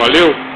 Valeu!